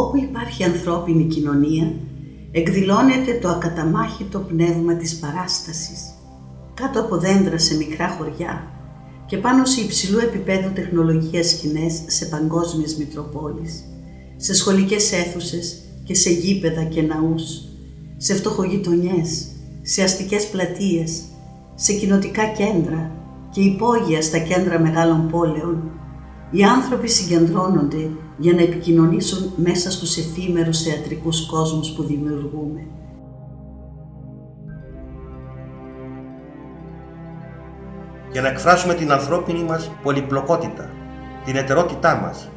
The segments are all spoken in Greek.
Όπου υπάρχει ανθρώπινη κοινωνία, εκδηλώνεται το ακαταμάχητο πνεύμα της παράστασης. Κάτω από δέντρα σε μικρά χωριά και πάνω σε υψηλού επίπεδου τεχνολογίας σκηνές σε παγκόσμιες μητροπόλεις, σε σχολικές αίθουσες και σε γήπεδα και ναούς, σε φτωχογειτονιές, σε αστικές πλατείες, σε κοινοτικά κέντρα και υπόγεια στα κέντρα μεγάλων πόλεων, οι άνθρωποι συγκεντρώνονται για να επικοινωνήσουν μέσα στους εφήμερους θεατρικούς κόσμους που δημιουργούμε. Για να εκφράσουμε την ανθρώπινη μας πολυπλοκότητα, την ετερότητά μας,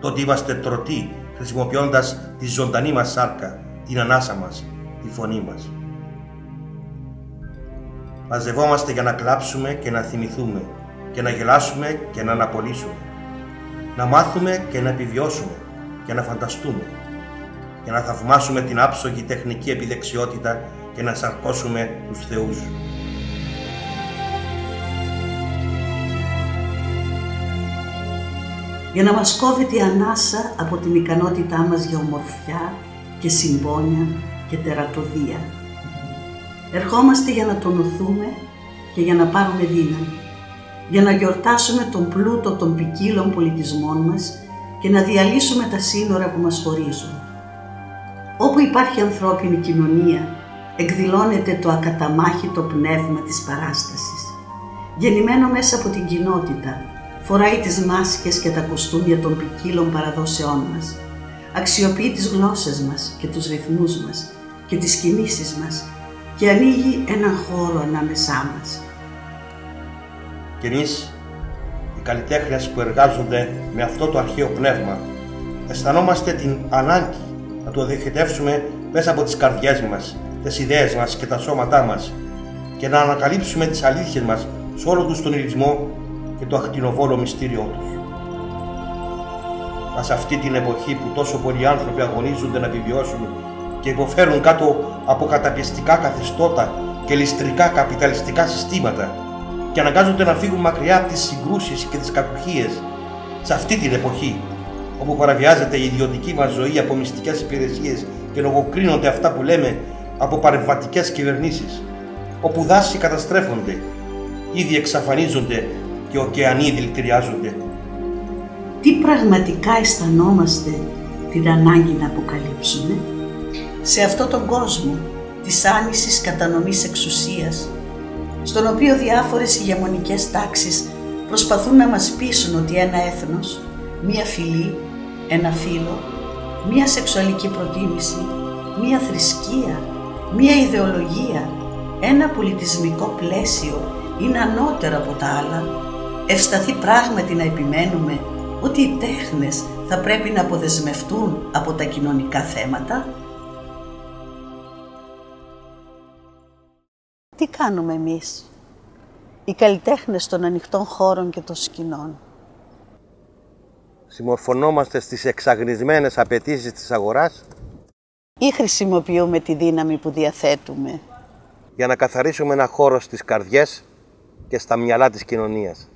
το ότι είμαστε τρωτοί χρησιμοποιώντας τη ζωντανή μας σάρκα, την ανάσα μας, τη φωνή μας. Μαζευόμαστε για να κλάψουμε και να θυμηθούμε και να γελάσουμε και να αναπολύσουμε. Να μάθουμε και να επιβιώσουμε και να φανταστούμε. Για να θαυμάσουμε την άψογη τεχνική επιδεξιότητα και να σαρκώσουμε τους θεούς. Για να μας κόβει η ανάσα από την ικανότητά μας για ομορφιά και συμπόνια και τερατοδία. Ερχόμαστε για να τονωθούμε και για να πάρουμε δύναμη, για να γιορτάσουμε τον πλούτο των ποικίλων πολιτισμών μας και να διαλύσουμε τα σύνορα που μας χωρίζουν. Όπου υπάρχει ανθρώπινη κοινωνία, εκδηλώνεται το ακαταμάχητο πνεύμα της παράστασης. Γεννημένο μέσα από την κοινότητα, φοράει τις μάσκες και τα κοστούμια των ποικίλων παραδόσεών μας, αξιοποιεί τις γλώσσες μας και τους ρυθμούς μας και τις κινήσεις μας και ανοίγει έναν χώρο ανάμεσά μας. Και εμείς, οι καλλιτέχνες που εργάζονται με αυτό το αρχαίο πνεύμα, αισθανόμαστε την ανάγκη να το διοχετεύσουμε μέσα από τις καρδιές μας, τις ιδέες μας και τα σώματά μας και να ανακαλύψουμε τις αλήθειες μας σε όλο τους τον υλισμό και το ακτινοβόλο μυστήριό τους. Μα σε αυτή την εποχή που τόσο πολλοί άνθρωποι αγωνίζονται να επιβιώσουν και υποφέρουν κάτω από καταπιεστικά καθεστώτα και ληστρικά καπιταλιστικά συστήματα και αναγκάζονται να φύγουν μακριά από τις συγκρούσεις και τις κακουχίες σε αυτή την εποχή όπου παραβιάζεται η ιδιωτική μας ζωή από μυστικές υπηρεσίες και λογοκρίνονται αυτά που λέμε από παρεμβατικές κυβερνήσεις όπου δάση καταστρέφονται, ήδη εξαφανίζονται και ωκεανοί δηλητηριάζονται. Τι πραγματικά αισθανόμαστε την ανάγκη να αποκαλύψουμε; Σε αυτόν τον κόσμο της άνησης κατανομής εξουσίας, στον οποίο διάφορες ηγεμονικές τάξεις προσπαθούν να μας πείσουν ότι ένα έθνος, μία φυλή, ένα φύλλο, μία σεξουαλική προτίμηση, μία θρησκεία, μία ιδεολογία, ένα πολιτισμικό πλαίσιο είναι ανώτερο από τα άλλα, ευσταθεί πράγματι να επιμένουμε ότι οι τέχνες θα πρέπει να αποδεσμευτούν από τα κοινωνικά θέματα. Τι κάνουμε εμείς, οι καλλιτέχνες των ανοιχτών χώρων και των σκηνών; Συμμορφωνόμαστε στις εξαγνισμένες απαιτήσεις της αγοράς; Ή χρησιμοποιούμε τη δύναμη που διαθέτουμε; Για να καθαρίσουμε ένα χώρο στις καρδιές και στα μυαλά της κοινωνίας.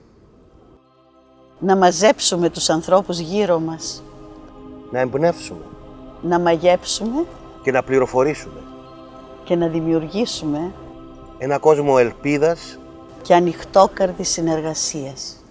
Να μαζέψουμε τους ανθρώπους γύρω μας. Να εμπνεύσουμε. Να μαγέψουμε. Και να πληροφορήσουμε. Και να δημιουργήσουμε. Ένα κόσμο ελπίδας. Και ανοιχτόκαρδης συνεργασίας.